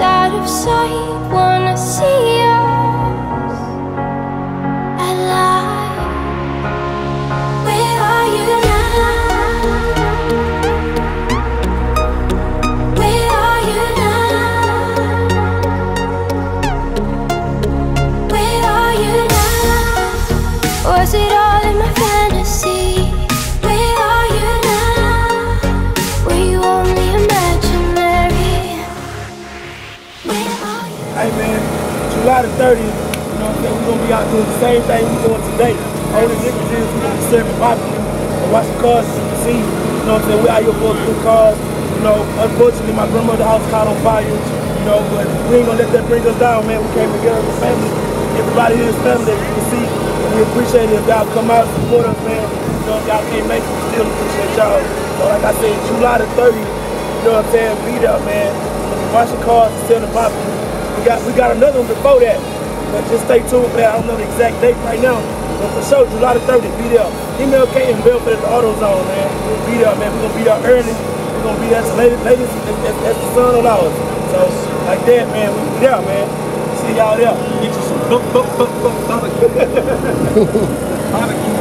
out of sight. Wanna Hey man, July the 30th, you know what I'm saying? We're gonna be out doing the same thing we're doing today. Only difference is we're gonna be serving popular and cars as you can see. You know what I'm saying? We're out here for good cause. You know, unfortunately my grandmother's house caught on fire, you know, but we ain't gonna let that bring us down, man. We came together as a family. Everybody here is family you can see. We appreciate it if y'all come out and support us, man. You know, if y'all can't make it, we still appreciate y'all. So like I said, July the 30th, you know what I'm saying? Be there, man. Washing cars and selling the popular. We got we got another one before that. But just stay tuned for that. I don't know the exact date right now. But for sure, July the 30th, be there. Email Kate and Bill for the AutoZone, man. We'll be there, man. We're gonna be there early. We're gonna be there as late, late as, as, as the sun allows. So like that, man, we be there, man. See y'all there. Get you some barbecue